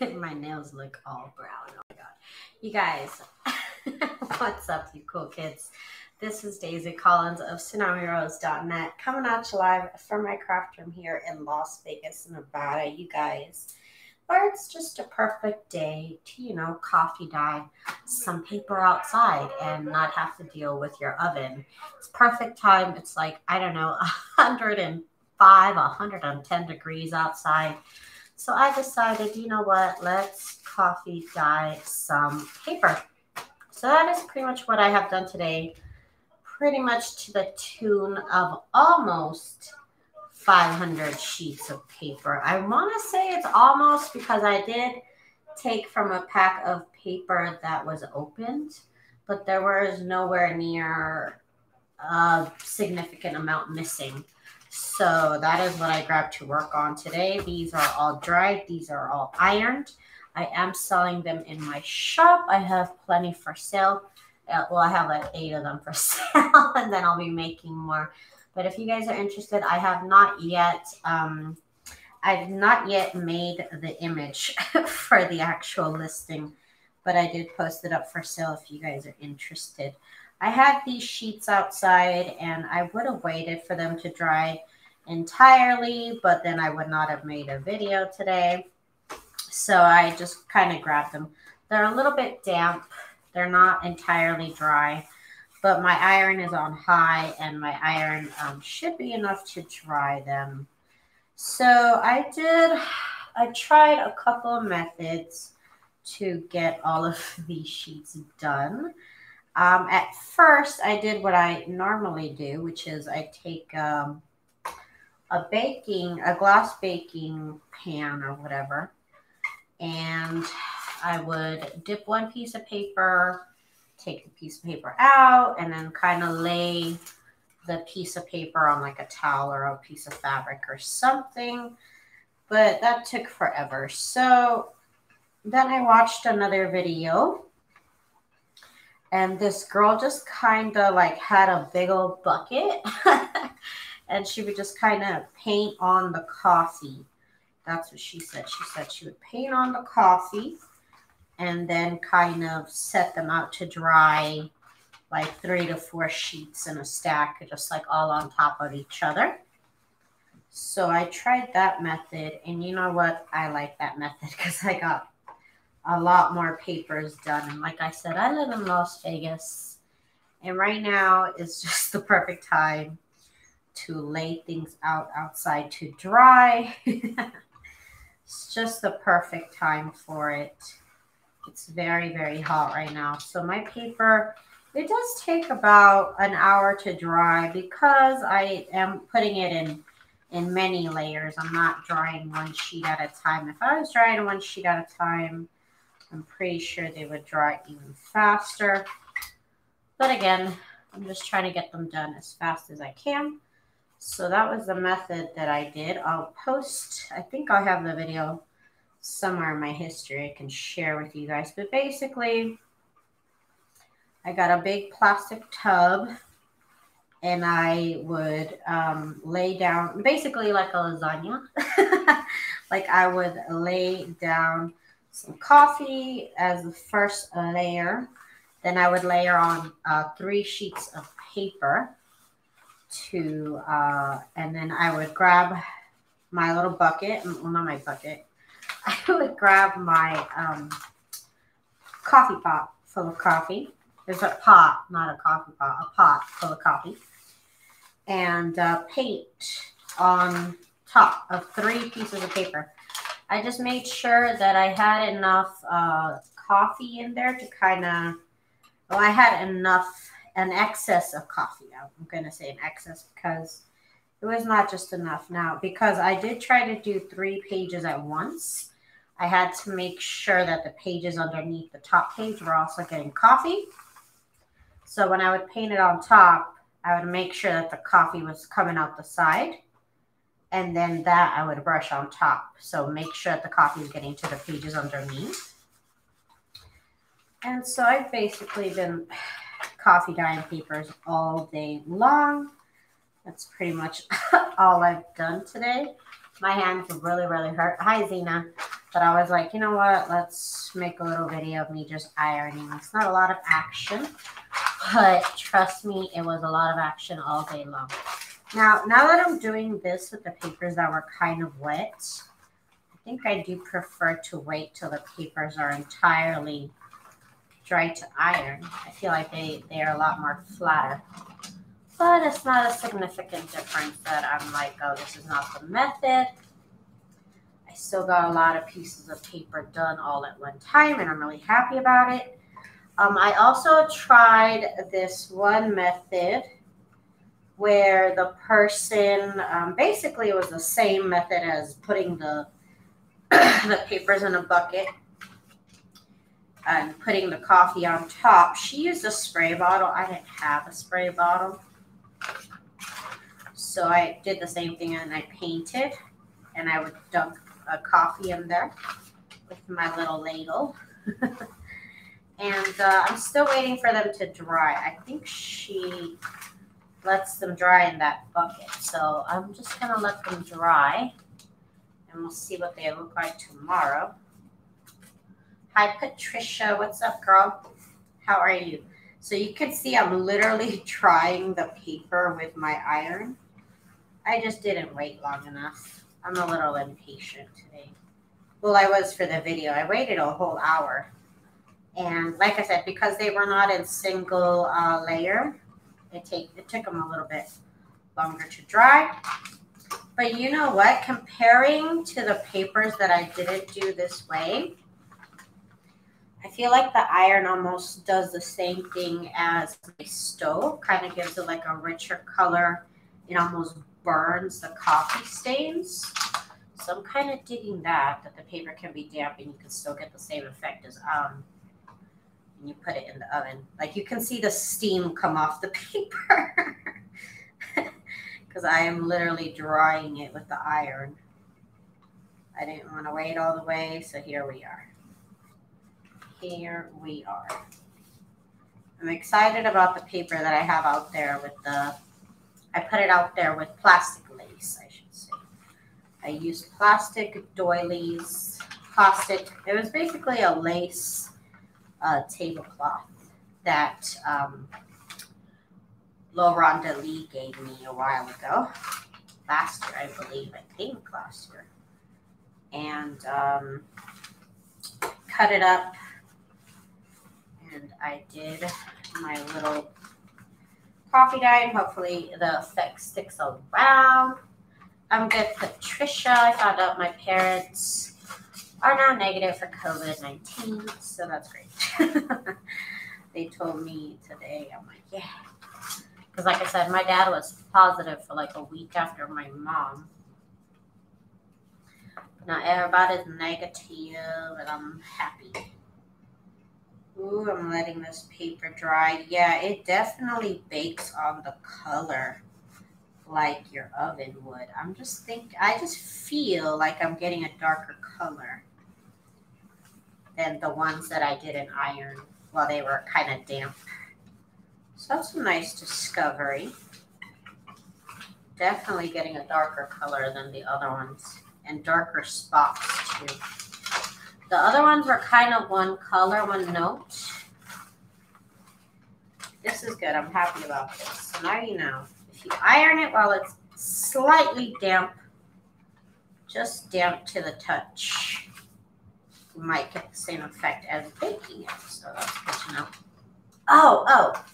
my nails look all brown. Oh my god. You guys, what's up, you cool kids? This is Daisy Collins of TsunamiRose.net coming at you live from my craft room here in Las Vegas, Nevada. You guys, where it's just a perfect day to, you know, coffee dye some paper outside and not have to deal with your oven. It's perfect time. It's like, I don't know, 105, 110 degrees outside so I decided, you know what, let's coffee dye some paper. So that is pretty much what I have done today, pretty much to the tune of almost 500 sheets of paper. I want to say it's almost because I did take from a pack of paper that was opened, but there was nowhere near a significant amount missing. So that is what I grabbed to work on today. These are all dried. These are all ironed. I am selling them in my shop. I have plenty for sale. Uh, well, I have like eight of them for sale, and then I'll be making more. But if you guys are interested, I have not yet, um, I've not yet made the image for the actual listing, but I did post it up for sale if you guys are interested. I had these sheets outside and I would have waited for them to dry entirely, but then I would not have made a video today. So I just kind of grabbed them. They're a little bit damp. They're not entirely dry, but my iron is on high and my iron um, should be enough to dry them. So I did, I tried a couple of methods to get all of these sheets done. Um, at first, I did what I normally do, which is I take um, a baking, a glass baking pan or whatever, and I would dip one piece of paper, take the piece of paper out, and then kind of lay the piece of paper on like a towel or a piece of fabric or something. But that took forever. So then I watched another video and this girl just kind of like had a big old bucket. And she would just kind of paint on the coffee. That's what she said. She said she would paint on the coffee and then kind of set them out to dry like three to four sheets in a stack just like all on top of each other. So i tried that method and you know what? I like that method because i got a lot more papers done. And like I said, I live in Las Vegas, and right now is just the perfect time to lay things out outside to dry. it's just the perfect time for it. It's very, very hot right now. So my paper, it does take about an hour to dry because I am putting it in in many layers. I'm not drying one sheet at a time. If I was drying one sheet at a time, I'm pretty sure they would dry even faster. But again, I'm just trying to get them done as fast as I can. So that was the method that I did. I'll post, I think I'll have the video somewhere in my history I can share with you guys. But basically, I got a big plastic tub and I would um, lay down, basically like a lasagna. like I would lay down some coffee as the first layer. Then I would layer on uh, three sheets of paper to, uh, and then I would grab my little bucket, well, not my bucket. I would grab my um, coffee pot full of coffee. There's a pot, not a coffee pot, a pot full of coffee. And uh, paint on top of three pieces of paper. I just made sure that I had enough uh, coffee in there to kind of, well, I had enough, an excess of coffee. I'm going to say an excess because it was not just enough now. Because I did try to do three pages at once, I had to make sure that the pages underneath the top page were also getting coffee. So when I would paint it on top, I would make sure that the coffee was coming out the side and then that I would brush on top. So make sure that the coffee is getting to the pages underneath. And so I've basically been coffee dyeing papers all day long. That's pretty much all I've done today. My hands really, really hurt. Hi, Zena. But I was like, you know what? Let's make a little video of me just ironing. It's not a lot of action, but trust me, it was a lot of action all day long. Now, now that I'm doing this with the papers that were kind of wet, I think I do prefer to wait till the papers are entirely dry to iron. I feel like they, they are a lot more flatter. But it's not a significant difference that I'm like, oh, this is not the method. I still got a lot of pieces of paper done all at one time, and I'm really happy about it. Um, I also tried this one method where the person um, basically it was the same method as putting the the papers in a bucket and putting the coffee on top. She used a spray bottle. I didn't have a spray bottle. So I did the same thing and I painted and I would dunk a coffee in there with my little ladle. and uh, I'm still waiting for them to dry. I think she lets them dry in that bucket. So I'm just going to let them dry and we'll see what they look like tomorrow. Hi, Patricia. What's up, girl? How are you? So you can see I'm literally drying the paper with my iron. I just didn't wait long enough. I'm a little impatient today. Well, I was for the video. I waited a whole hour. And like I said, because they were not in single uh, layer, it, take, it took them a little bit longer to dry. But you know what? Comparing to the papers that I didn't do this way, I feel like the iron almost does the same thing as my stove. Kind of gives it like a richer color. It almost burns the coffee stains. So I'm kind of digging that, that the paper can be damp and you can still get the same effect as um, when you put it in the oven. Like you can see the steam come off the paper because I am literally drying it with the iron. I didn't want to wait all the way, so here we are. Here we are. I'm excited about the paper that I have out there with the I put it out there with plastic lace, I should say. I used plastic doilies, plastic. It was basically a lace uh, tablecloth that um, Lauranda Lee gave me a while ago. Last year, I believe. I think last year. And um, cut it up. And I did my little coffee dye. And Hopefully the effect sticks around. I'm good, Patricia. I found out my parents are now negative for COVID 19, so that's great. they told me today, I'm like, yeah. Because, like I said, my dad was positive for like a week after my mom. Now everybody's negative, and I'm happy. Ooh, I'm letting this paper dry. Yeah, it definitely bakes on the color like your oven would. I'm just think I just feel like I'm getting a darker color than the ones that I did in iron while they were kind of damp. So that's a nice discovery. Definitely getting a darker color than the other ones and darker spots too. The other ones were kind of one color, one note. This is good. I'm happy about this. So now you know. If you iron it while it's slightly damp, just damp to the touch, might get the same effect as baking it. So that's good to know. Oh, oh.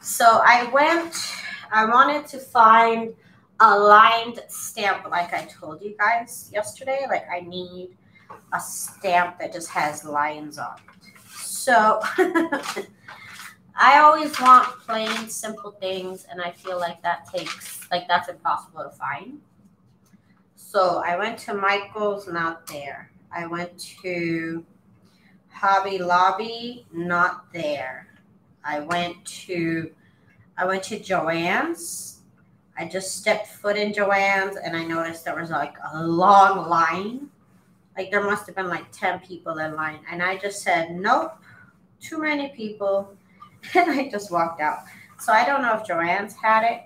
So I went, I wanted to find a lined stamp like I told you guys yesterday. Like I need a stamp that just has lines on it. So I always want plain, simple things, and I feel like that takes, like, that's impossible to find. So I went to Michael's, not there. I went to Hobby Lobby, not there. I went to, I went to Joann's. I just stepped foot in Joann's, and I noticed there was like a long line like there must have been like 10 people in line. And I just said, nope, too many people. And I just walked out. So I don't know if Joann's had it.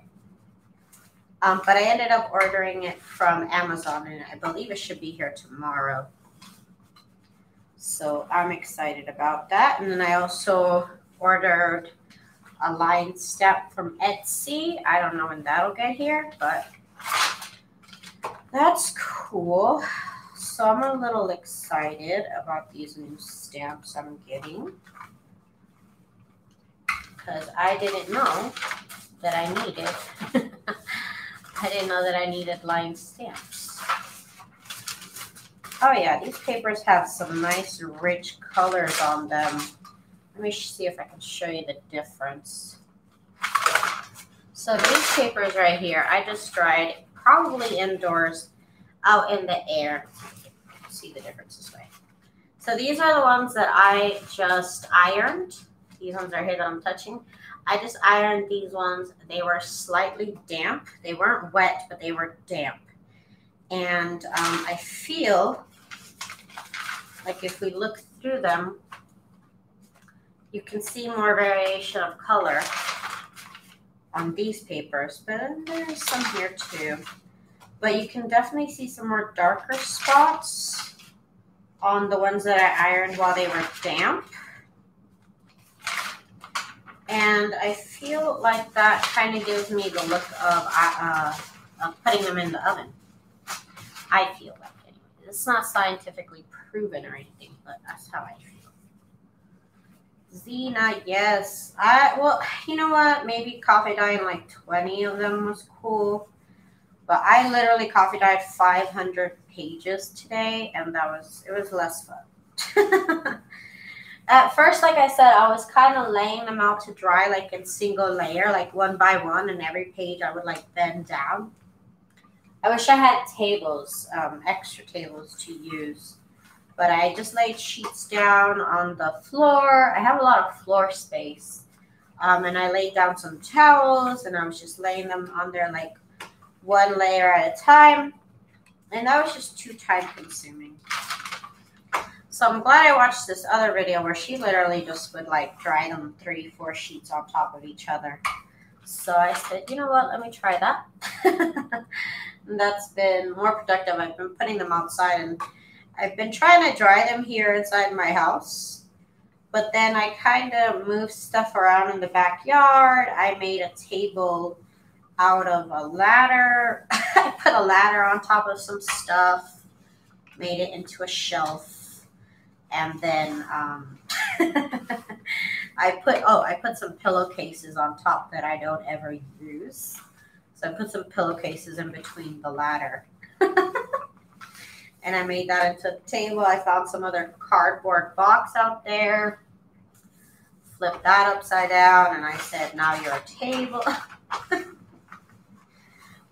Um, but I ended up ordering it from Amazon and I believe it should be here tomorrow. So I'm excited about that. And then I also ordered a line stamp from Etsy. I don't know when that'll get here, but that's cool. So I'm a little excited about these new stamps I'm getting because I didn't know that I needed. I didn't know that I needed line stamps. Oh yeah, these papers have some nice rich colors on them. Let me see if I can show you the difference. So these papers right here, I just dried probably indoors, out in the air. See the difference this way. So these are the ones that I just ironed. These ones are here that I'm touching. I just ironed these ones. They were slightly damp. They weren't wet, but they were damp. And um, I feel like if we look through them, you can see more variation of color on these papers, but there's some here too. But you can definitely see some more darker spots on the ones that I ironed while they were damp. And I feel like that kind of gives me the look of, uh, of putting them in the oven. I feel like anyway. It's not scientifically proven or anything, but that's how I feel. Xena, yes. I well, you know what? Maybe coffee dying like 20 of them was cool. But I literally coffee dyed 500 pages today, and that was it was less fun. At first, like I said, I was kind of laying them out to dry, like in single layer, like one by one, and every page I would like bend down. I wish I had tables, um, extra tables to use, but I just laid sheets down on the floor. I have a lot of floor space, um, and I laid down some towels, and I was just laying them on there like one layer at a time, and that was just too time consuming. So I'm glad I watched this other video where she literally just would like dry them three, four sheets on top of each other. So I said, you know what, let me try that. And that's been more productive. I've been putting them outside and I've been trying to dry them here inside my house. But then I kind of moved stuff around in the backyard. I made a table out of a ladder. I put a ladder on top of some stuff, made it into a shelf and then um, I put oh I put some pillowcases on top that I don't ever use. So I put some pillowcases in between the ladder. And I made that into a table. I found some other cardboard box out there. Flipped that upside down and I said, now you're a table.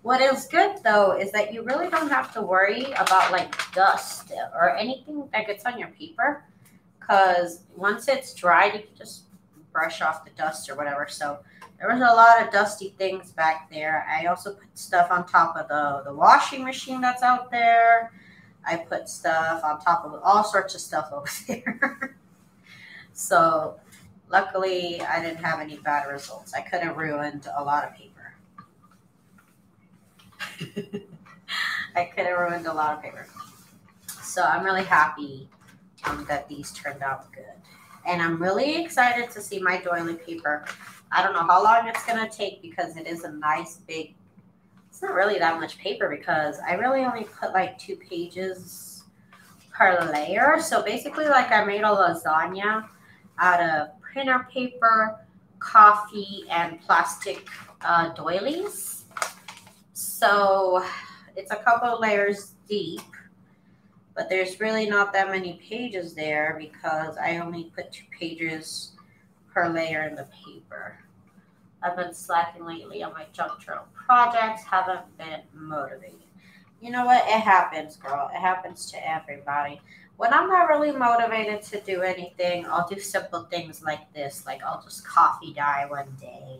What is good though is that you really don't have to worry about like dust or anything that gets on your paper because once it's dried, you can just brush off the dust or whatever. So there was a lot of dusty things back there. I also put stuff on top of the, the washing machine that's out there. I put stuff on top of all sorts of stuff over there. so luckily, I didn't have any bad results. I could have ruined a lot of paper. I could have ruined a lot of paper. So I'm really happy um, that these turned out good. And I'm really excited to see my doily paper. I don't know how long it's going to take because it is a nice big, it's not really that much paper because I really only put like two pages per layer. So basically like I made a lasagna out of printer paper, coffee, and plastic uh, doilies so it's a couple layers deep, but there's really not that many pages there because I only put two pages per layer in the paper. I've been slacking lately on my junk journal projects, haven't been motivated. You know what? It happens, girl. It happens to everybody. When I'm not really motivated to do anything, I'll do simple things like this. Like I'll just coffee dye one day.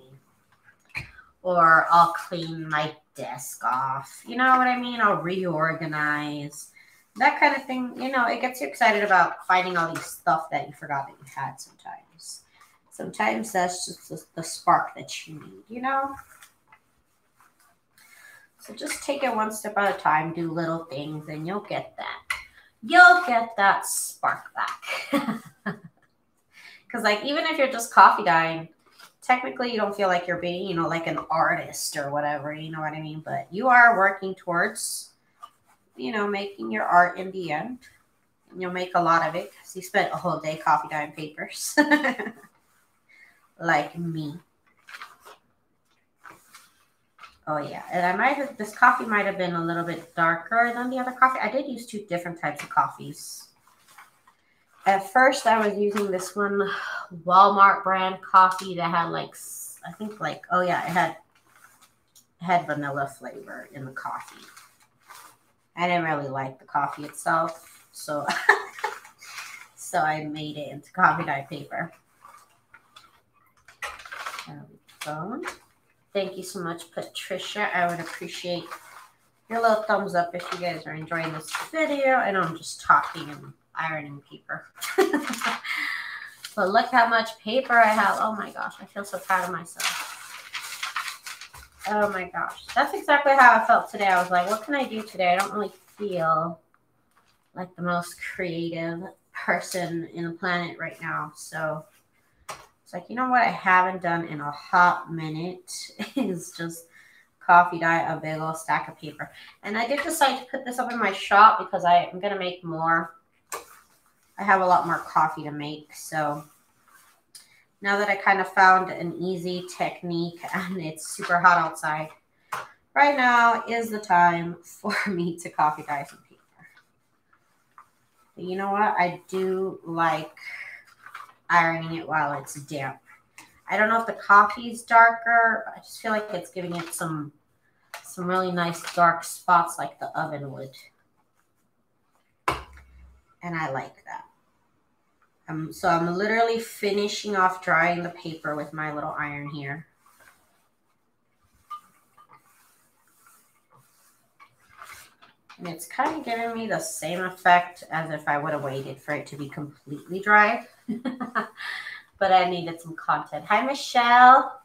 Or I'll clean my desk off. You know what I mean? I'll reorganize. That kind of thing, you know, it gets you excited about finding all these stuff that you forgot that you had sometimes. Sometimes that's just the, the spark that you need, you know? So just take it one step at a time, do little things, and you'll get that. You'll get that spark back. Because, like, even if you're just coffee dyeing, technically you don't feel like you're being, you know, like an artist or whatever, you know what I mean? But you are working towards, you know, making your art in the end. And you'll make a lot of it because you spent a whole day coffee dyeing papers. like me. Oh yeah, and I might have, this coffee might have been a little bit darker than the other coffee. I did use two different types of coffees. At first, I was using this one Walmart brand coffee that had like, I think like, oh yeah, it had, it had vanilla flavor in the coffee. I didn't really like the coffee itself, so, so I made it into coffee dye paper. Thank you so much, Patricia. I would appreciate your little thumbs up if you guys are enjoying this video. I know I'm just talking and ironing paper. but look how much paper I have. Oh my gosh, I feel so proud of myself. Oh my gosh. That's exactly how I felt today. I was like, what can I do today? I don't really feel like the most creative person in the planet right now. So it's like, you know what I haven't done in a hot minute is just coffee dye a big old stack of paper. And I did decide to put this up in my shop because I am going to make more. I have a lot more coffee to make. So now that I kind of found an easy technique and it's super hot outside, right now is the time for me to coffee dye some paper. But you know what? I do like ironing it while it's damp. I don't know if the coffee is darker. I just feel like it's giving it some some really nice dark spots like the oven would. And I like that. Um, so I'm literally finishing off drying the paper with my little iron here. And it's kind of giving me the same effect as if I would have waited for it to be completely dry. but I needed some content. Hi, Michelle.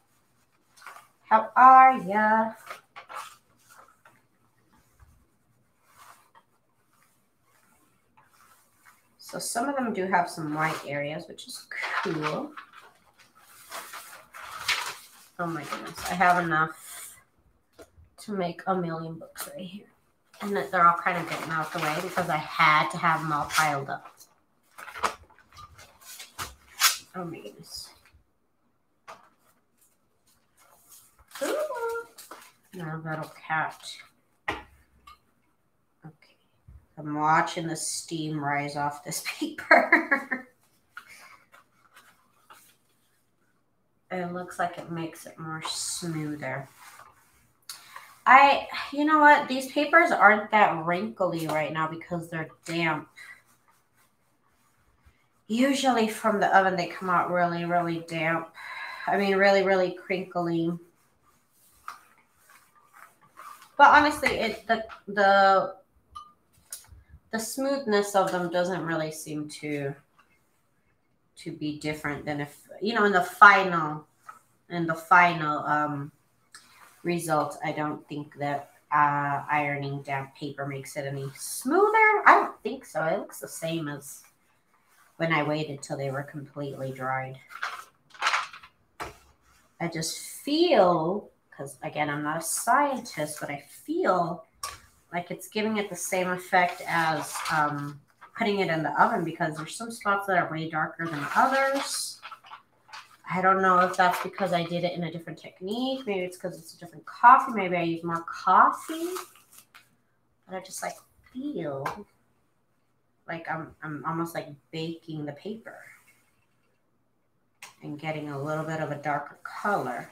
How are ya? So some of them do have some white areas, which is cool. Oh my goodness. I have enough to make a million books right here and they're all kind of getting out the way because I had to have them all piled up. Oh my goodness. Now little cat. Okay. I'm watching the steam rise off this paper. it looks like it makes it more smoother. I, you know what? These papers aren't that wrinkly right now because they're damp. Usually from the oven, they come out really, really damp. I mean, really, really crinkly. But honestly, it the the the smoothness of them doesn't really seem to to be different than if you know in the final in the final um result, I don't think that uh, ironing damp paper makes it any smoother. I don't think so. It looks the same as when I waited till they were completely dried. I just feel, because again, I'm not a scientist, but I feel like it's giving it the same effect as um, putting it in the oven because there's some spots that are way darker than others. I don't know if that's because I did it in a different technique. Maybe it's because it's a different coffee. Maybe I use more coffee. But I just like feel like I'm I'm almost like baking the paper and getting a little bit of a darker color.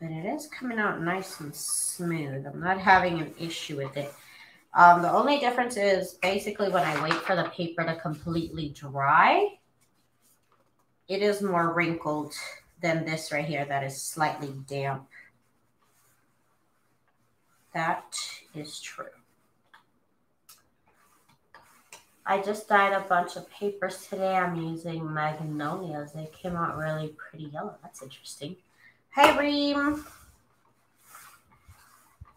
But it is coming out nice and smooth. I'm not having an issue with it. Um, the only difference is basically when I wait for the paper to completely dry, it is more wrinkled than this right here that is slightly damp. That is true. I just dyed a bunch of papers today. I'm using magnolias. They came out really pretty yellow. That's interesting. Hi, Reem.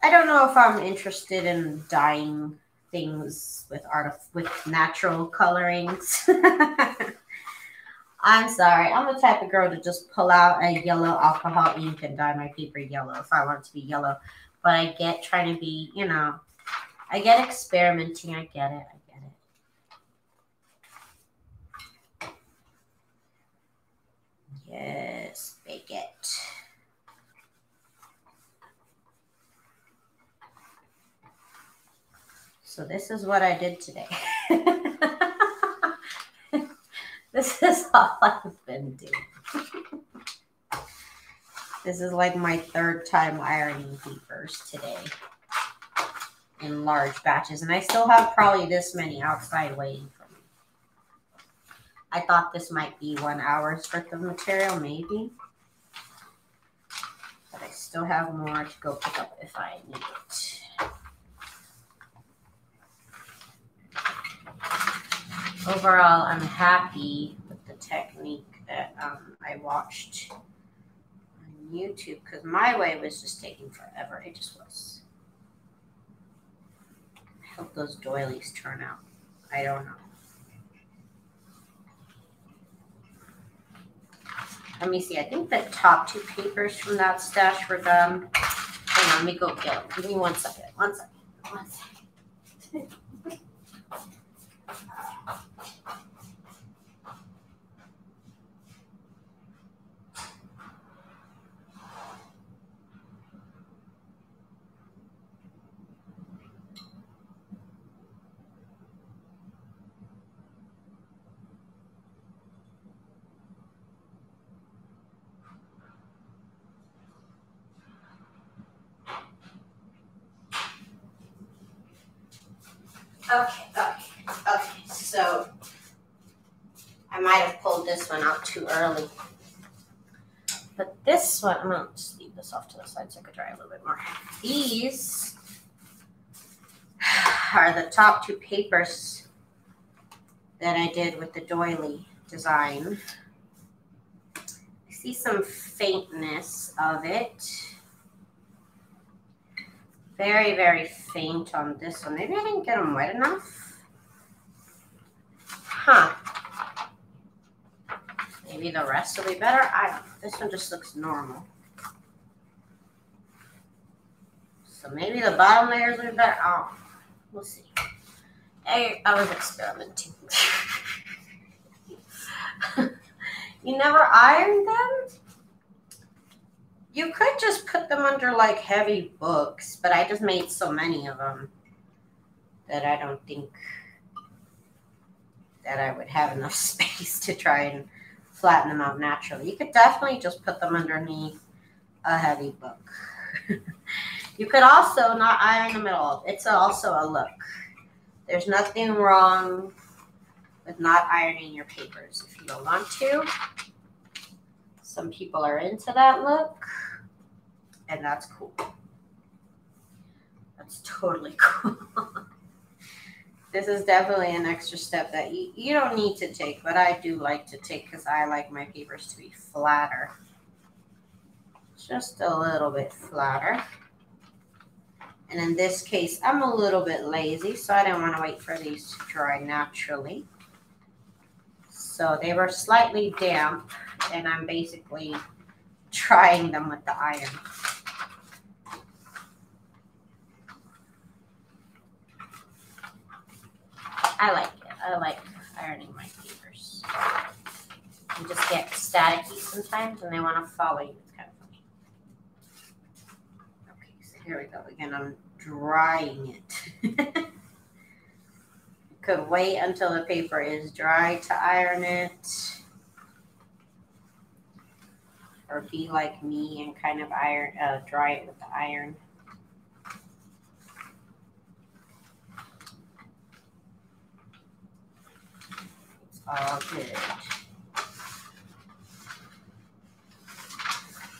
I don't know if I'm interested in dyeing things with art with natural colorings. I'm sorry. I'm the type of girl to just pull out a yellow alcohol ink and dye my paper yellow if I want it to be yellow. But I get trying to be, you know, I get experimenting. I get it. I get it. Yes, bake it. So this is what I did today. this is all I've been doing. this is like my third time ironing papers today in large batches. And I still have probably this many outside waiting for me. I thought this might be one hour's worth of material, maybe. But I still have more to go pick up if I need it. Overall, I'm happy with the technique that um, I watched on YouTube because my way was just taking forever. It just was. I hope those doilies turn out. I don't know. Let me see. I think the top two papers from that stash were done. Hang on, let me go get them. Give me one second. One second. One second. Okay, okay, okay. So I might have pulled this one out too early. But this one, I'm going to just leave this off to the side so I could dry a little bit more. These are the top two papers that I did with the doily design. I see some faintness of it. Very, very faint on this one. Maybe I didn't get them wet enough. Huh. Maybe the rest will be better. I don't know. This one just looks normal. So maybe the bottom layers will be better. Oh, we'll see. I, I was experimenting. you never ironed them? You could just put them under like heavy books, but I just made so many of them that I don't think that I would have enough space to try and flatten them out naturally. You could definitely just put them underneath a heavy book. you could also not iron them at all. It's also a look. There's nothing wrong with not ironing your papers if you don't want to. Some people are into that look, and that's cool. That's totally cool. this is definitely an extra step that you, you don't need to take, but I do like to take because I like my papers to be flatter. Just a little bit flatter. And in this case, I'm a little bit lazy, so I didn't want to wait for these to dry naturally. So they were slightly damp and I'm basically trying them with the iron. I like it. I like ironing my papers. You just get staticky sometimes and they want to follow you. It's kind of funny. Okay, so here we go. Again, I'm drying it. could wait until the paper is dry to iron it or be like me and kind of iron, uh, dry it with the iron. It's all good.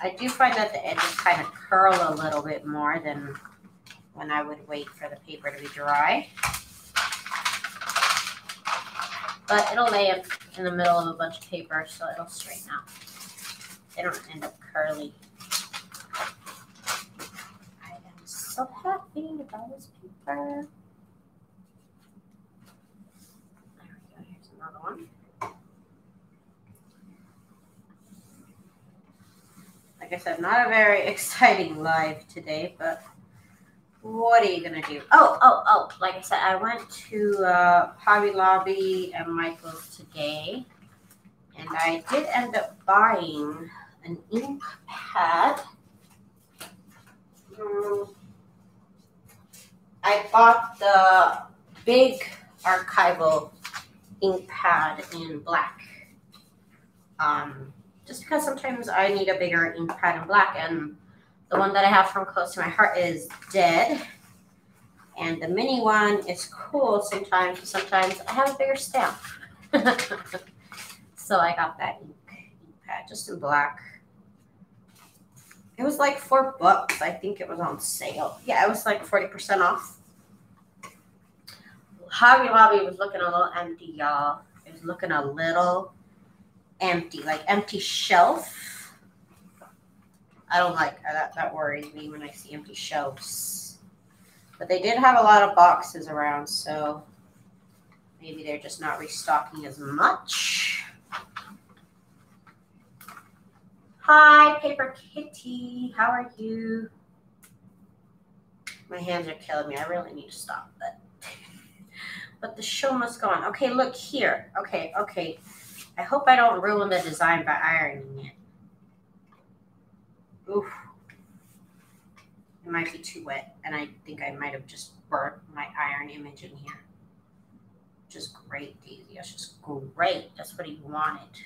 I do find that the edges kind of curl a little bit more than when I would wait for the paper to be dry. But it'll lay in the middle of a bunch of paper, so it'll straighten out they don't end up curly. I am so happy about this paper. There we go, here's another one. Like I said, not a very exciting live today, but what are you gonna do? Oh, oh, oh! Like I said, I went to uh, Hobby Lobby and Michaels today, and I did end up buying an ink pad. Mm. I bought the big archival ink pad in black. Um, just because sometimes I need a bigger ink pad in black and the one that I have from Close to My Heart is dead. And the mini one is cool sometimes. Sometimes I have a bigger stamp. so I got that ink, just in black. It was like four bucks. I think it was on sale. Yeah, it was like 40% off. Hobby Lobby was looking a little empty, y'all. It was looking a little empty, like empty shelf I don't like uh, that. That worries me when I see empty shelves. But they did have a lot of boxes around, so maybe they're just not restocking as much. Hi, Paper Kitty. How are you? My hands are killing me. I really need to stop, but but the show must go on. Okay, look here. Okay, okay. I hope I don't ruin the design by ironing it. Oof. It might be too wet, and I think I might have just burnt my iron image in here. Just great, Daisy. That's just great. That's what he wanted.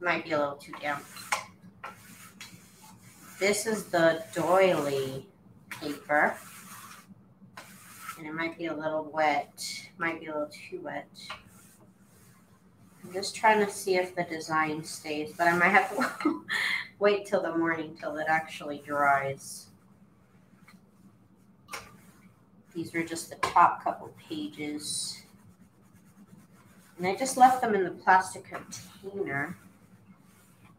Might be a little too damp. This is the doily paper. And it might be a little wet. Might be a little too wet. I'm just trying to see if the design stays, but I might have to wait till the morning till it actually dries. These are just the top couple pages. And I just left them in the plastic container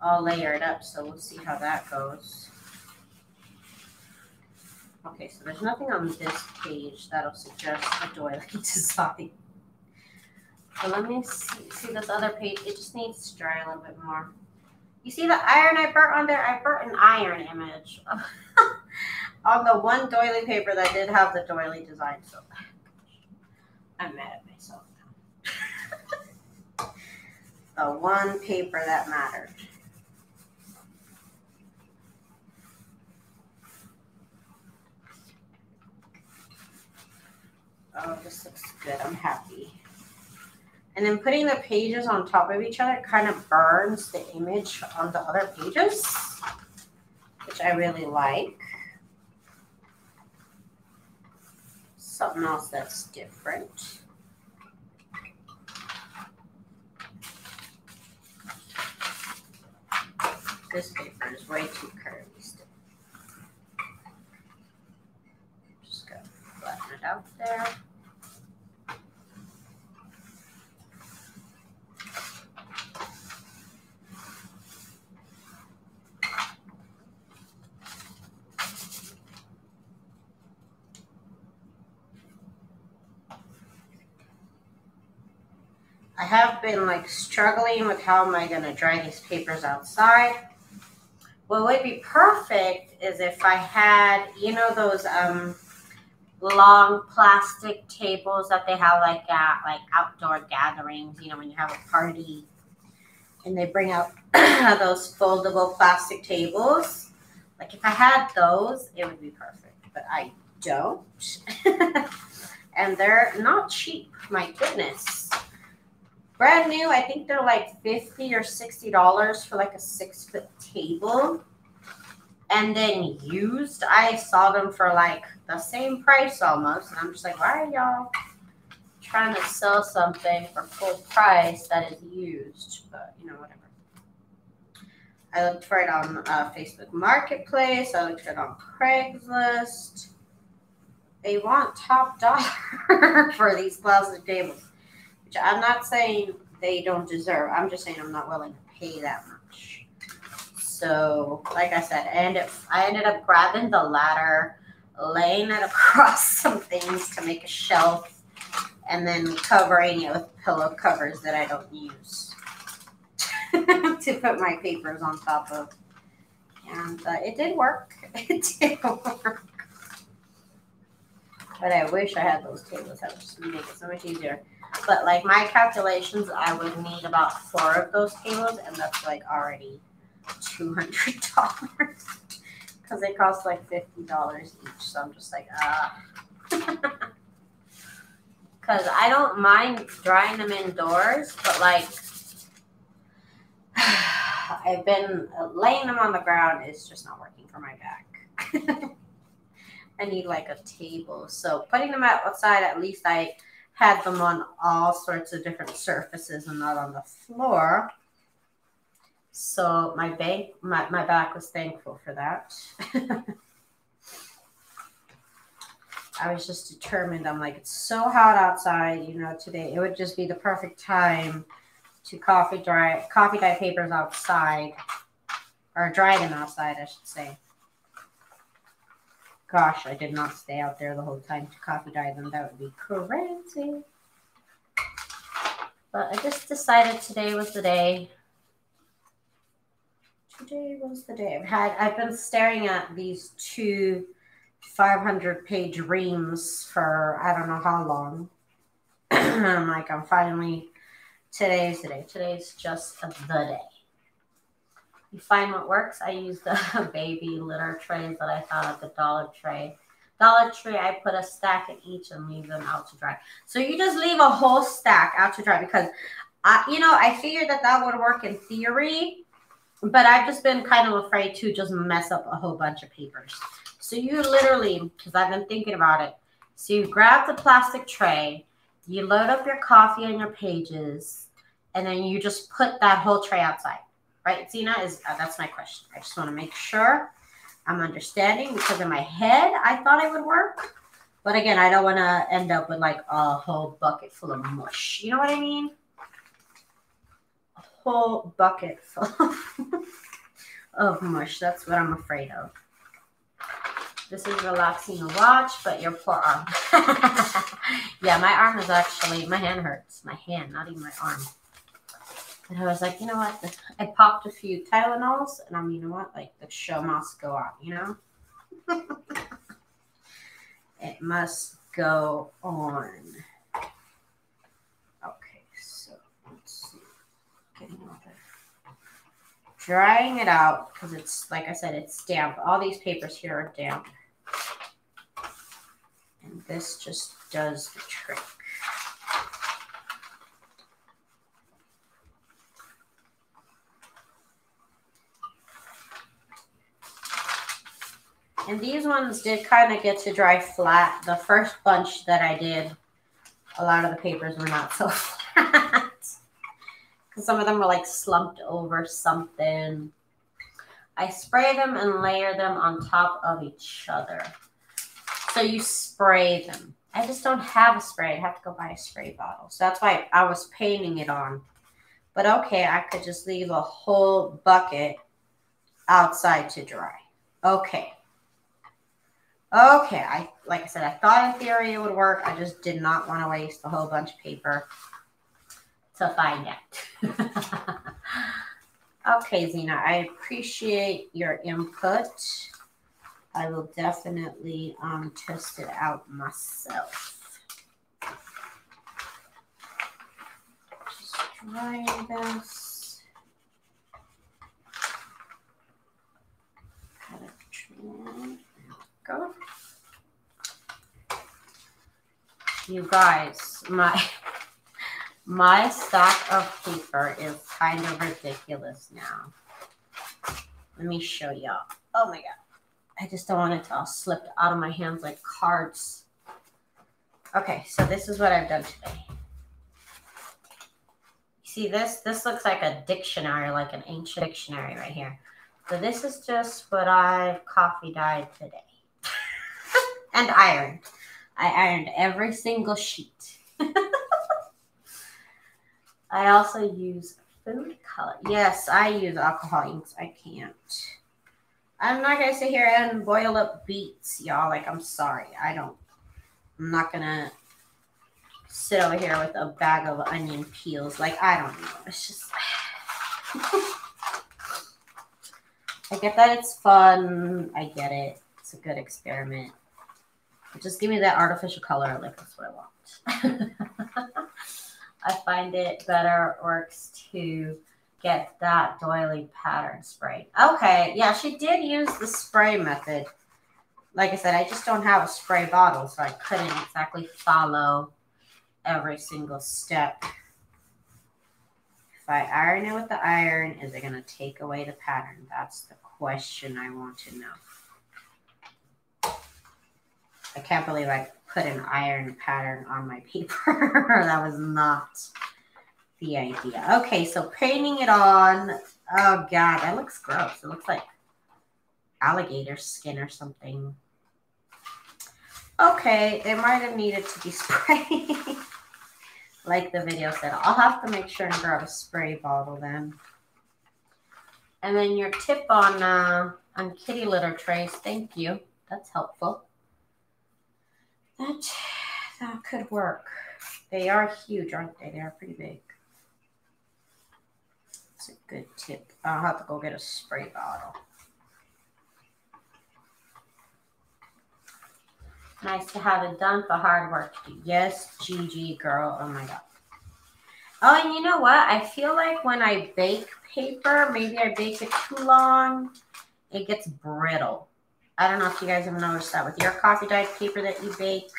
all layered up, so we'll see how that goes. Okay, so there's nothing on this page that'll suggest a doily design. So let me see, see this other page. It just needs to dry a little bit more. You see the iron I burnt on there? I burnt an iron image on the one doily paper that did have the doily design. So oh I'm mad at myself. The one paper that mattered. Oh, this looks good. I'm happy. And then putting the pages on top of each other kind of burns the image on the other pages, which I really like. Something else that's different. This paper is way too curvy still. Just go flatten it out there. I have been like struggling with how am I going to dry these papers outside. What would be perfect is if I had, you know, those um, long plastic tables that they have like at like outdoor gatherings, you know, when you have a party and they bring out those foldable plastic tables. Like if I had those, it would be perfect, but I don't. and they're not cheap, my goodness. Brand new, I think they're like 50 or $60 for like a six foot table. And then used, I saw them for like the same price almost. And I'm just like, why are y'all trying to sell something for full price that is used? But, you know, whatever. I looked for it on uh, Facebook Marketplace. I looked for it on Craigslist. They want top dollar for these plastic tables I'm not saying they don't deserve. I'm just saying I'm not willing to pay that much. So, like I said, and I ended up grabbing the ladder, laying it across some things to make a shelf, and then covering it with pillow covers that I don't use to put my papers on top of. And uh, it did work. It did work. But I wish I had those tables. That would just make it so much easier. But like my calculations, I would need about four of those tables, and that's like already two hundred dollars because they cost like fifty dollars each. So I'm just like, ah. Because I don't mind drying them indoors, but like I've been laying them on the ground is just not working for my back. I need like a table. So putting them outside, at least I had them on all sorts of different surfaces and not on the floor. So my bank, my, my back was thankful for that. I was just determined. I'm like, it's so hot outside, you know, today. It would just be the perfect time to coffee dry coffee dye papers outside. Or dry them outside, I should say. Gosh, I did not stay out there the whole time to coffee dye them. That would be crazy. But I just decided today was the day today was the day. I've had I've been staring at these two 500 page reams for I don't know how long. I'm like, I'm finally today's the day. Today's just the day. You find what works. I use the baby litter trays that I found at the Dollar Tree. Dollar Tree, I put a stack in each and leave them out to dry. So you just leave a whole stack out to dry because I, you know, I figured that that would work in theory, but I've just been kind of afraid to just mess up a whole bunch of papers. So you literally, because I've been thinking about it. So you grab the plastic tray, you load up your coffee and your pages, and then you just put that whole tray outside. Right, Zena? Is uh, that's my question. I just want to make sure I'm understanding because in my head I thought it would work. But again, I don't want to end up with like a whole bucket full of mush. You know what I mean? A whole bucket full of mush. That's what I'm afraid of. This is relaxing to watch, but your poor arm. yeah, my arm is actually, my hand hurts. My hand, not even my arm. And I was like, you know what? I popped a few Tylenols, and I'm, you know what? Like, the show must go on, you know? it must go on. Okay, so let's see. Getting all Drying it out because it's, like I said, it's damp. All these papers here are damp. And this just does the trick. And these ones did kind of get to dry flat. The first bunch that I did, a lot of the papers were not so flat because some of them were like slumped over something. I spray them and layer them on top of each other. So you spray them. I just don't have a spray. I have to go buy a spray bottle. So that's why I was painting it on. But okay, I could just leave a whole bucket outside to dry. Okay. Okay, I like I said, I thought in theory it would work. I just did not want to waste a whole bunch of paper to find out. okay, Zena, I appreciate your input. I will definitely um, test it out myself. Just try this. Go. You guys, my my stack of paper is kind of ridiculous now. Let me show y'all. Oh my god. I just don't want it to all slip out of my hands like cards. Okay, so this is what I've done today. See this? This looks like a dictionary, like an ancient dictionary right here. So this is just what I've coffee dyed today. And ironed. I ironed every single sheet. I also use Food color. Yes, I use alcohol inks. I can't. I'm not gonna sit here and boil up beets, y'all. Like, I'm sorry. I don't. I'm not gonna sit over here with a bag of onion peels. Like, I don't know. It's just. I get that it's fun. I get it. It's a good experiment. Just give me that artificial color. Like, that's what I want. I find it better works to get that doily pattern sprayed. Okay, yeah, she did use the spray method. Like I said, I just don't have a spray bottle, so I couldn't exactly follow every single step. If I iron it with the iron, is it going to take away the pattern? That's the question I want to know. I can't believe I put an iron pattern on my paper. that was not the idea. Okay, so painting it on. Oh god, that looks gross. It looks like alligator skin or something. Okay, it might have needed to be sprayed. like the video said. I'll have to make sure and grab a spray bottle then. And then your tip on uh, on kitty litter trays. Thank you. That's helpful. That that could work. They are huge, aren't they? They are pretty big. It's a good tip. I'll have to go get a spray bottle. Nice to have it done for hard work. Yes, GG girl. Oh my god. Oh, and you know what? I feel like when I bake paper, maybe I bake it too long, it gets brittle. I don't know if you guys have noticed that with your coffee dyed paper that you bake.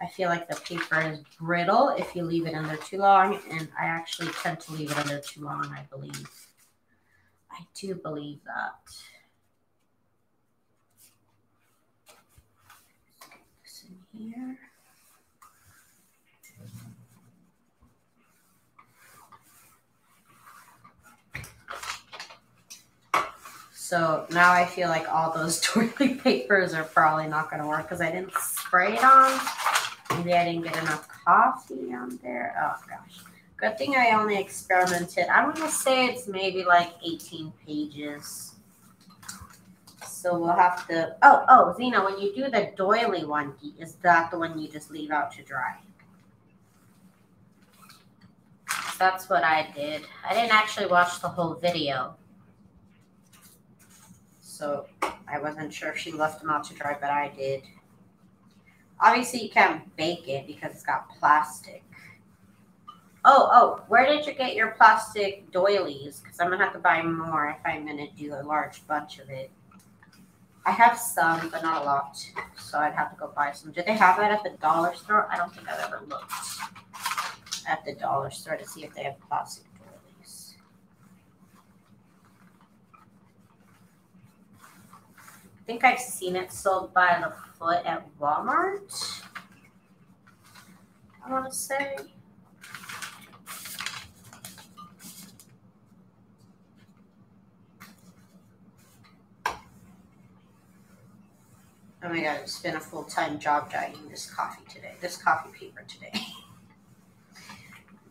I feel like the paper is brittle if you leave it in there too long, and I actually tend to leave it in there too long, I believe. I do believe that. This in here. So now I feel like all those toilet papers are probably not going to work because I didn't spray it on. Maybe I didn't get enough coffee on there. Oh gosh. Good thing I only experimented. I'm going to say it's maybe like 18 pages. So we'll have to. Oh, oh, Zena, when you do the doily one, is that the one you just leave out to dry? That's what I did. I didn't actually watch the whole video so I wasn't sure if she left them out to dry, but I did. Obviously, you can't bake it because it's got plastic. Oh, oh, where did you get your plastic doilies? Because I'm going to have to buy more if I'm going to do a large bunch of it. I have some, but not a lot. So I'd have to go buy some. Do they have that at the dollar store? I don't think I've ever looked at the dollar store to see if they have plastic I think I've seen it sold by the foot at Walmart. I want to say. Oh my god, it's been a full time job drying this coffee today, this coffee paper today.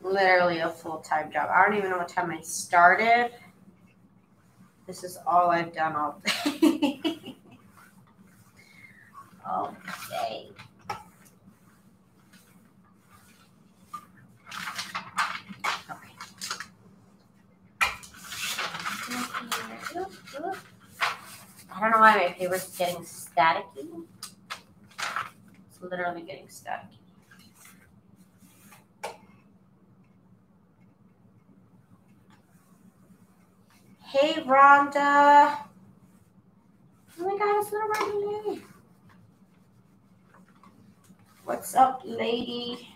Literally a full time job. I don't even know what time I started. This is all I've done all day. Okay. I don't know why my paper's getting staticky. It's literally getting staticky. Hey, Rhonda. Oh my god, it's little Rhonda. What's up, lady?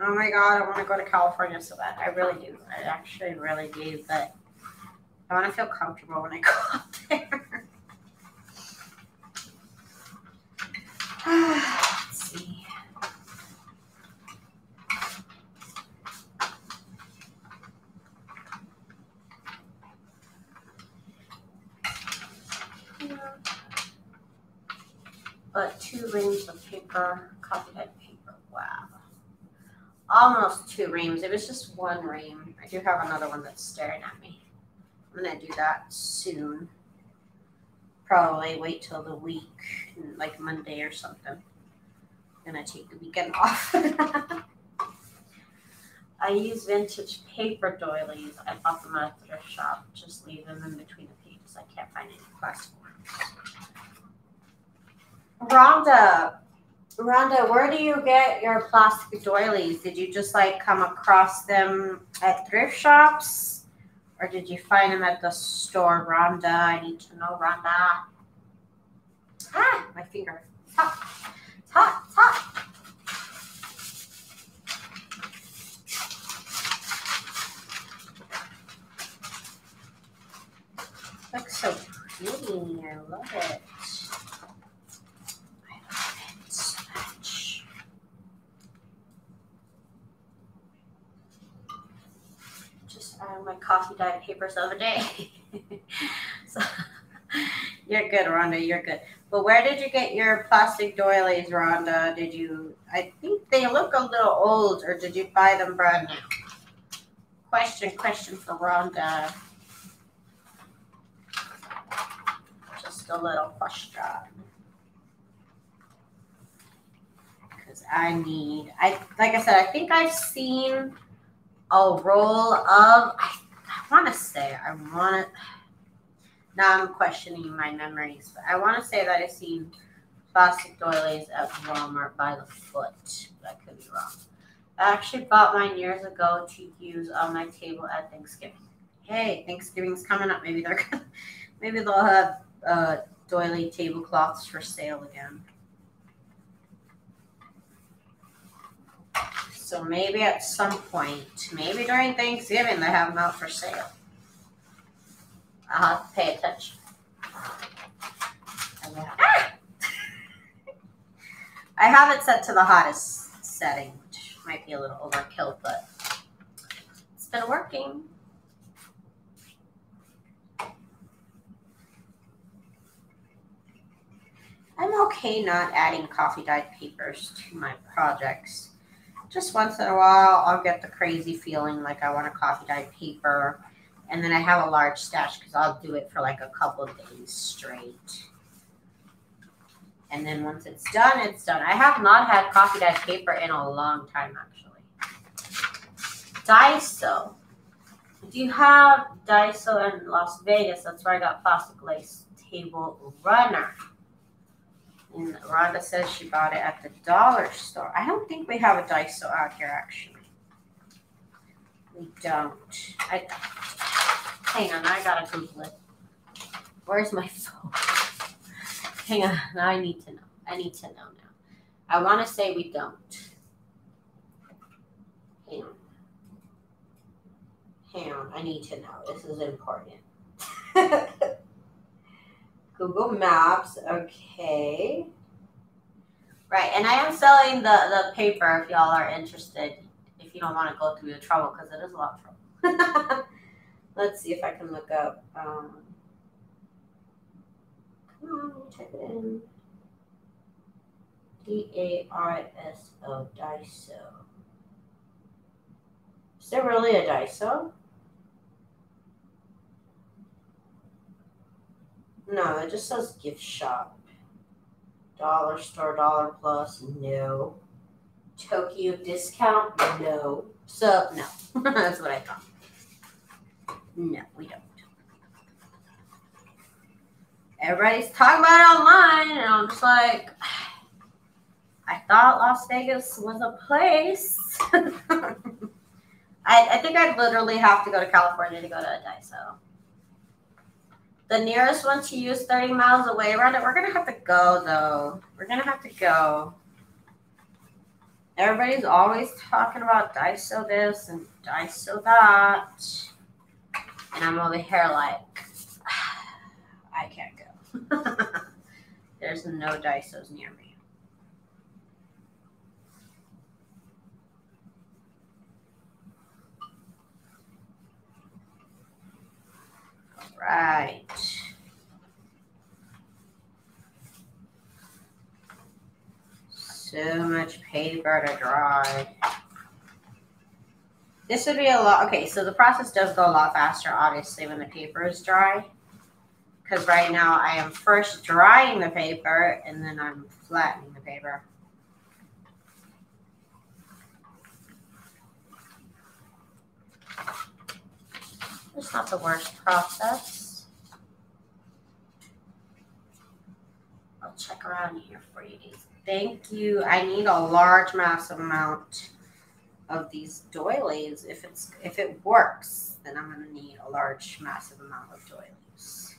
Oh my god, I want to go to California so bad. I really do. I actually really do, but I want to feel comfortable when I go up there. Let's see. but two reams of paper, copied paper. Wow. almost two reams. It was just one ream. I do have another one that's staring at me. I'm gonna do that soon. Probably wait till the week, like Monday or something. I'm gonna take the weekend off. I use vintage paper doilies. I bought them at a thrift shop. Just leave them in between the pages. I can't find any plastic ones. Rhonda, Rhonda, where do you get your plastic doilies? Did you just like come across them at thrift shops? Or did you find them at the store? Rhonda, I need to know, Rhonda. Ah, my finger. It's hot. It's. Looks so pretty. I love it. I love it so much. Coffee diet papers the day. so you're good, Rhonda. You're good. But where did you get your plastic doilies, Rhonda? Did you? I think they look a little old, or did you buy them brand new? Question, question for Rhonda. Just a little question. Because I need, I like I said, I think I've seen a roll of. I want to say, I want to now I'm questioning my memories, but I want to say that I've seen plastic doilies at Walmart by the foot. But I could be wrong. I actually bought mine years ago to use on my table at Thanksgiving. Hey, Thanksgiving's coming up. Maybe they're maybe they'll have uh, doily tablecloths for sale again. So maybe at some point, maybe during Thanksgiving, they have them out for sale. I'll have to pay attention. Ah! I have it set to the hottest setting, which might be a little overkill, but it's been working. I'm okay not adding coffee dyed papers to my projects. Just once in a while, I'll get the crazy feeling like I want a coffee dyed paper and then I have a large stash because I'll do it for like a couple of days straight. And then once it's done, it's done. I have not had coffee dyed paper in a long time, actually. Daiso. Do you have Daiso in Las Vegas? That's where I got plastic lace table runner. And Rhonda says she bought it at the dollar store. I don't think we have a Daiso out here, actually. We don't. I Hang on, I gotta Google it. Where's my phone? Hang on, now I need to know. I need to know now. I want to say we don't. Hang on. Hang on, I need to know. This is important. Google Maps, okay. Right, and I am selling the, the paper if y'all are interested, if you don't want to go through the trouble, because it is a lot of trouble. Let's see if I can look up. Um, come on, type it in. D A R S O, Daiso. Is there really a? No, it just says gift shop. Dollar store, dollar plus, no. Tokyo discount, no. So, no. That's what I thought. No, we don't. Everybody's talking about it online, and I'm just like, I thought Las Vegas was a place. I, I think I'd literally have to go to California to go to a Daiso. The nearest one to you is 30 miles away around it. We're going to have to go, though. We're going to have to go. Everybody's always talking about Daiso this and Daiso that. And I'm over here like, I can't go. There's no Daisos near me. Right. So much paper to dry. This would be a lot. Okay, so the process does go a lot faster, obviously, when the paper is dry. Because right now I am first drying the paper and then I'm flattening the paper. It's not the worst process. I'll check around here for you. Thank you. I need a large massive amount of these doilies. If it's if it works, then I'm gonna need a large massive amount of doilies.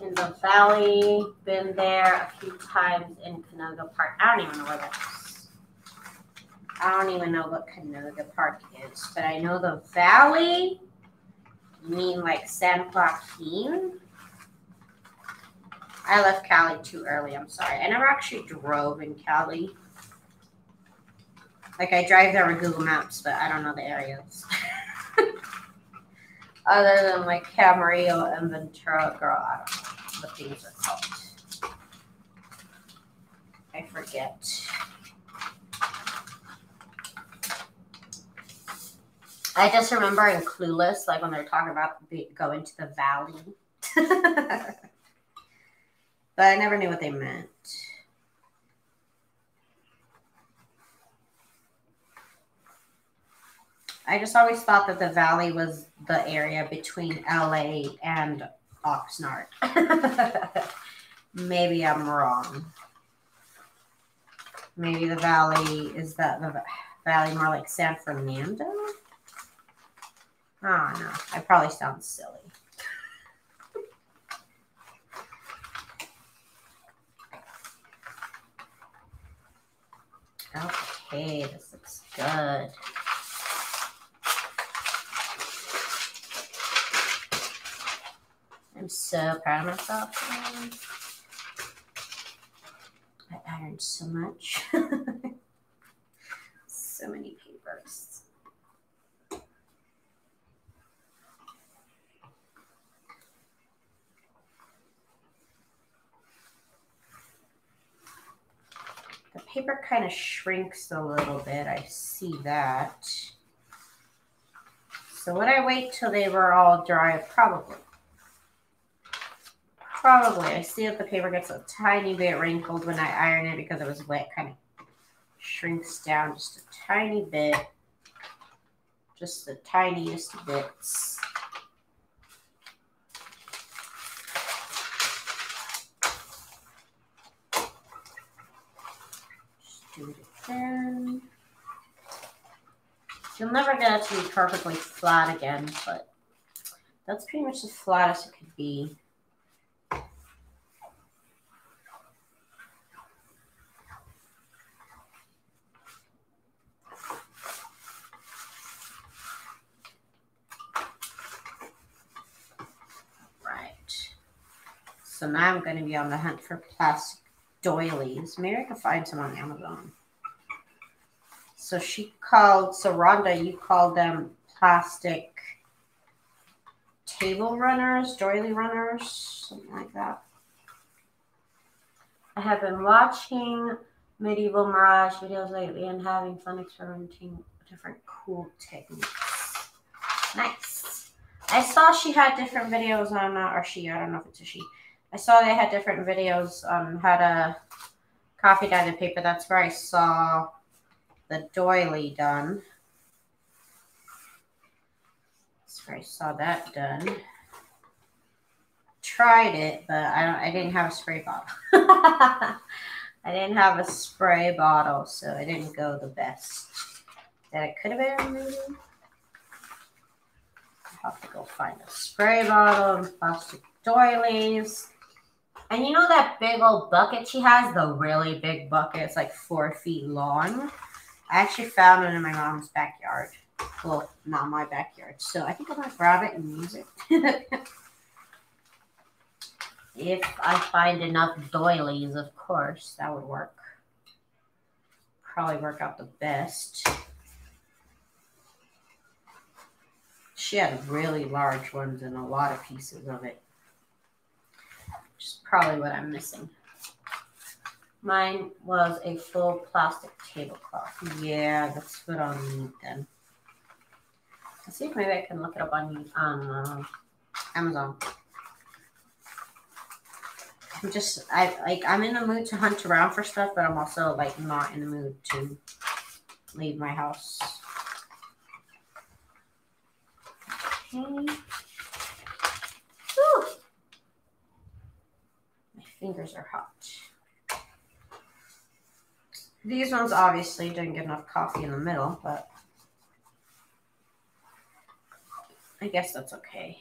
In the valley, been there a few times in Canoga Park. I don't even know where that is. I don't even know what Canoga Park is, but I know the valley you mean like San Joaquin? I left Cali too early. I'm sorry. I never actually drove in Cali. Like I drive there with Google Maps, but I don't know the areas. Other than like Camarillo and Ventura, girl, I don't know what things are called. I forget. I just remember in Clueless, like when they're talking about going to the valley. but I never knew what they meant. I just always thought that the valley was the area between LA and Oxnard. Maybe I'm wrong. Maybe the valley is that the valley more like San Fernando? Oh no, I probably sound silly. Okay, this looks good. I'm so proud of myself. I ironed so much. so many papers. The paper kind of shrinks a little bit. I see that. So would I wait till they were all dry? Probably. Probably. I see that the paper gets a tiny bit wrinkled when I iron it because it was wet. Kind of shrinks down just a tiny bit. Just the tiniest bits. do it again. You'll never get it to be perfectly flat again, but that's pretty much as flat as it could be. Right. Now I'm going to be on the hunt for plastic doilies. Maybe I can find some on Amazon. So she called, so Rhonda, you called them plastic table runners, doily runners, something like that. I have been watching medieval mirage videos lately and having fun experimenting with different cool techniques. Nice. I saw she had different videos on, uh, or she, I don't know if it's a she, I saw they had different videos on how to coffee dye the paper. That's where I saw the doily done. That's where I saw that done. Tried it, but I don't. I didn't have a spray bottle. I didn't have a spray bottle, so it didn't go the best that it could have been. Maybe. I have to go find a spray bottle and plastic doilies. And you know that big old bucket she has? The really big bucket. It's like four feet long. I actually found it in my mom's backyard. Well, not my backyard. So I think I'm to grab it and use it. if I find enough doilies, of course, that would work. Probably work out the best. She had really large ones and a lot of pieces of it. Which is probably what I'm missing. Mine was a full plastic tablecloth. Yeah, that's what I'll need then. Let's see if maybe I can look it up on, on uh, Amazon. I'm just I like I'm in the mood to hunt around for stuff, but I'm also like not in the mood to leave my house. Okay. Fingers are hot. These ones obviously didn't get enough coffee in the middle, but I guess that's okay.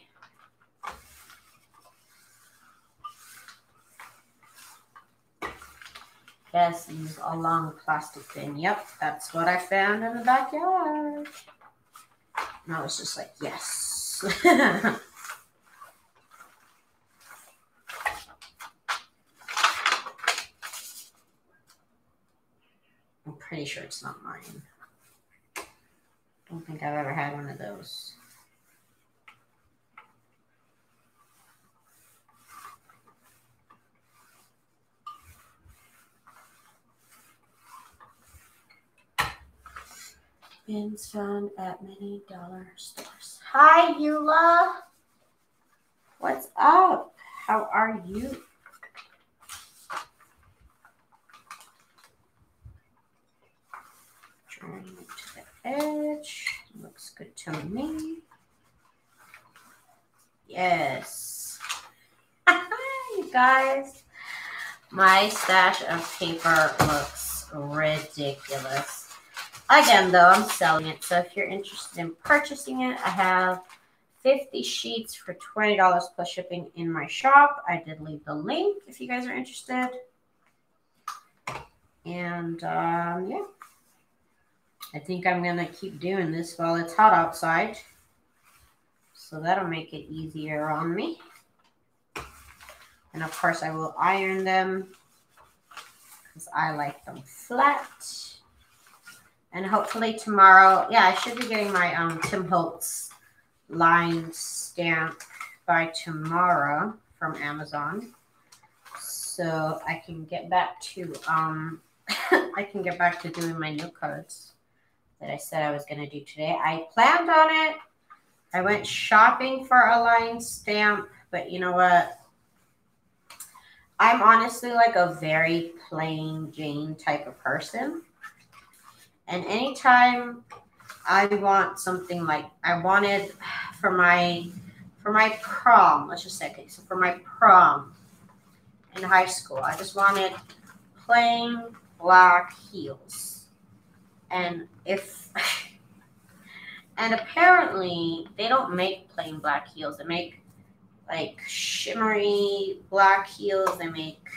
Yes, use a long plastic bin. Yep, that's what I found in the backyard. And I was just like, yes. I'm pretty sure it's not mine. Don't think I've ever had one of those. Bins found at many dollar stores. Hi, Eula. What's up? How are you? It to the edge. Looks good to me. Yes. you guys. My stash of paper looks ridiculous. Again, though, I'm selling it. So if you're interested in purchasing it, I have 50 sheets for $20 plus shipping in my shop. I did leave the link if you guys are interested. And um, yeah, I think I'm going to keep doing this while it's hot outside. So that'll make it easier on me. And of course, I will iron them because I like them flat. And hopefully tomorrow, yeah, I should be getting my um, Tim Holtz line stamp by tomorrow from Amazon. So I can get back to um I can get back to doing my new cards that I said I was gonna do today. I planned on it. I went shopping for a line stamp, but you know what? I'm honestly like a very plain Jane type of person. And anytime I want something like I wanted for my for my prom, let's just say okay, so for my prom in high school, I just wanted plain black heels. And if and apparently they don't make plain black heels. They make like shimmery black heels. They make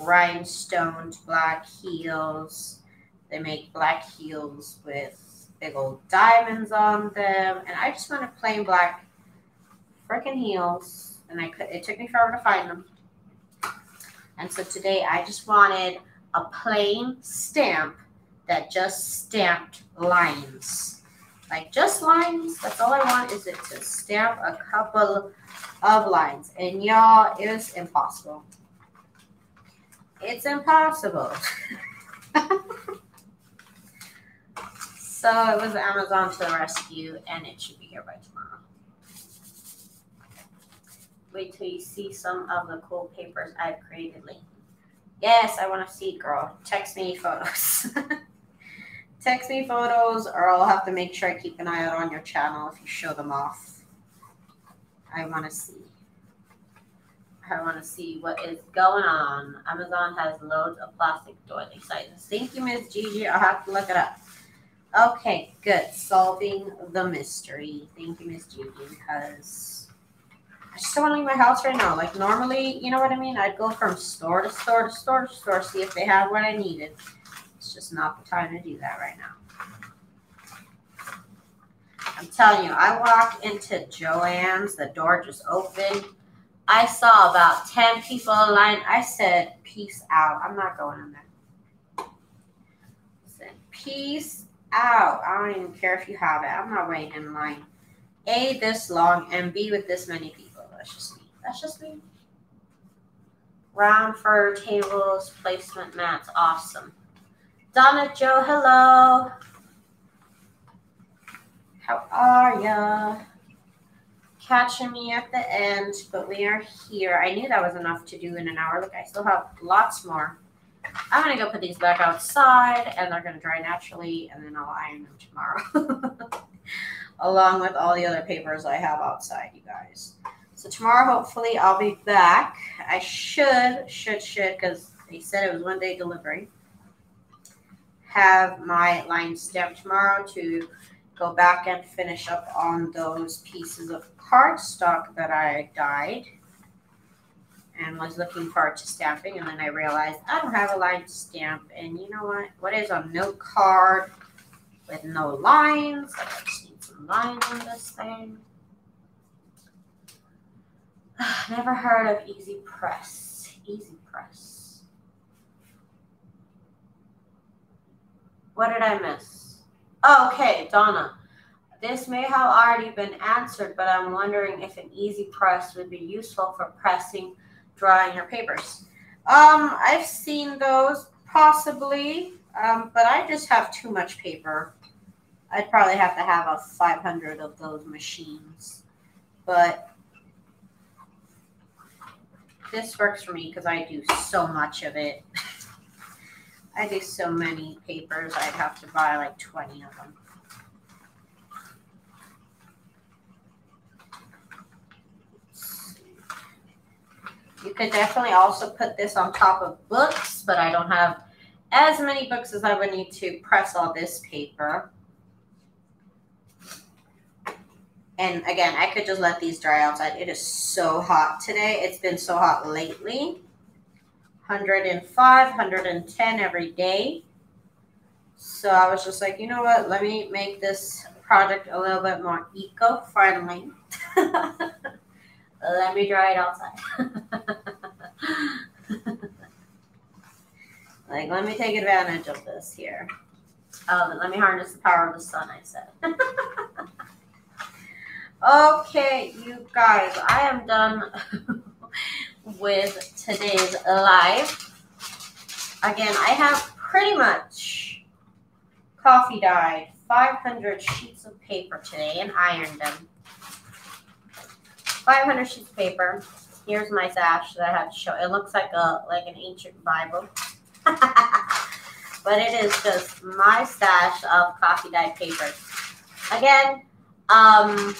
rhinestoned black heels. They make black heels with big old diamonds on them. And I just wanted plain black freaking heels. And I could it took me forever to find them. And so today I just wanted a plain stamp that just stamped lines. Like just lines. That's all I want is it to stamp a couple of lines. And y'all, it's impossible. It's impossible. so it was Amazon to the rescue, and it should be here by tomorrow. Wait till you see some of the cool papers I've created lately. Yes, I want to see, girl. Text me photos. Text me photos, or I'll have to make sure I keep an eye out on your channel if you show them off. I want to see. I want to see what is going on. Amazon has loads of plastic doily sizes. Thank you, Miss Gigi. I'll have to look it up. Okay, good. Solving the mystery. Thank you, Miss Gigi, because I just don't want to leave my house right now. Like normally, you know what I mean? I'd go from store to store to store to store, see if they have what I needed. Just not the time to do that right now. I'm telling you, I walked into Joann's, the door just opened. I saw about 10 people in line. I said, peace out. I'm not going in there. I said, peace out. I don't even care if you have it. I'm not waiting in line. A, this long, and B, with this many people. That's just me. That's just me. Round fur tables, placement mats, awesome. Donna Joe, hello. How are ya? Catching me at the end, but we are here. I knew that was enough to do in an hour. Look, I still have lots more. I'm gonna go put these back outside and they're gonna dry naturally and then I'll iron them tomorrow. Along with all the other papers I have outside, you guys. So tomorrow, hopefully, I'll be back. I should, should, should, because they said it was one day delivery. Have my line stamp tomorrow to go back and finish up on those pieces of cardstock that I dyed and was looking forward to stamping. And then I realized I don't have a line stamp. And you know what? What is a note card with no lines? I just need some lines on this thing. Never heard of Easy Press. Easy Press. What did I miss? Oh, okay, Donna. This may have already been answered, but I'm wondering if an easy press would be useful for pressing drawing your papers. Um, I've seen those possibly, um, but I just have too much paper. I'd probably have to have a 500 of those machines. But this works for me because I do so much of it. I do so many papers, I'd have to buy like 20 of them. You could definitely also put this on top of books, but I don't have as many books as I would need to press all this paper. And again, I could just let these dry outside. It is so hot today. It's been so hot lately. 105, 110 every day. So I was just like, you know what? Let me make this project a little bit more eco-friendly. Let me dry it outside. like, let me take advantage of this here. Oh, let me harness the power of the sun, I said. okay, you guys, I am done with today's live. Again, I have pretty much coffee dyed 500 sheets of paper today and ironed them. 500 sheets of paper. Here's my sash that I have to show. It looks like a like an ancient Bible. but it is just my stash of coffee dyed papers. Again, um,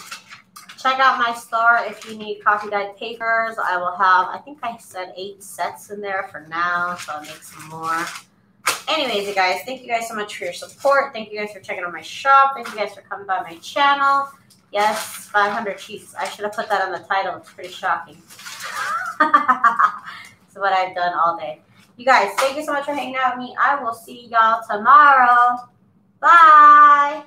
check out my store if you need coffee dyed papers. I will have, I think I said eight sets in there for now, so I'll make some more. Anyways, you guys, thank you guys so much for your support. Thank you guys for checking out my shop. Thank you guys for coming by my channel. Yes, 500 Chiefs. I should have put that on the title. It's pretty shocking. It's what I've done all day. You guys, thank you so much for hanging out with me. I will see y'all tomorrow. Bye.